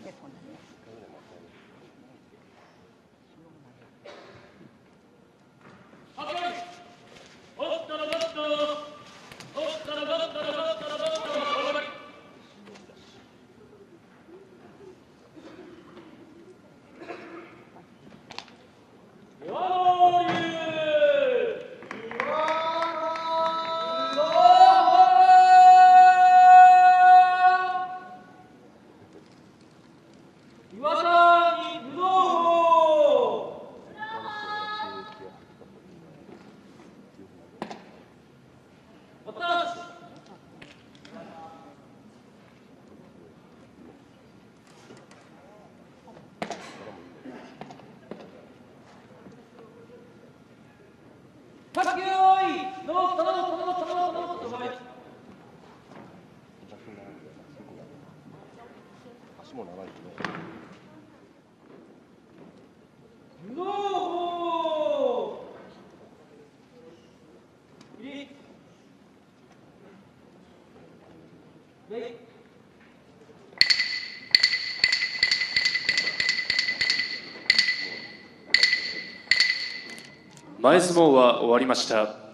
teléfono. 卓球多いノー足も長いしね。無農法入り礼前相撲は終わりました。